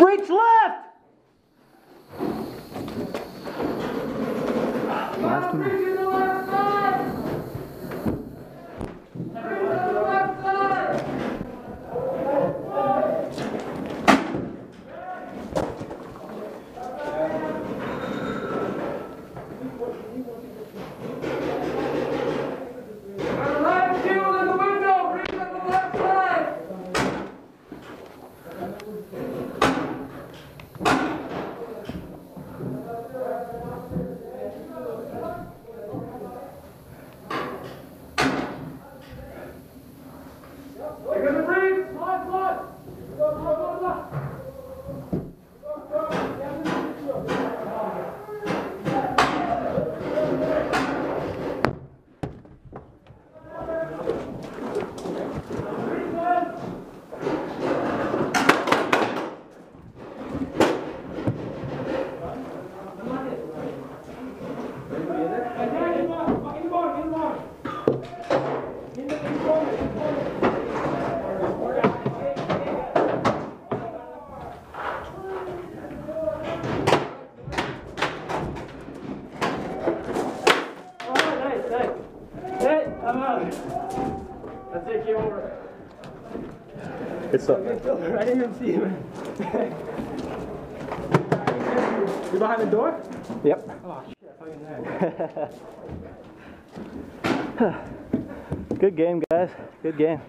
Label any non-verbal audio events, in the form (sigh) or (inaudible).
Reach left! In left one. Left heel in the I'm out. That's it, game over. Good stuff. I didn't even see him. you behind the door? Yep. Oh, shit, I thought (laughs) you were there. Good game, guys. Good game.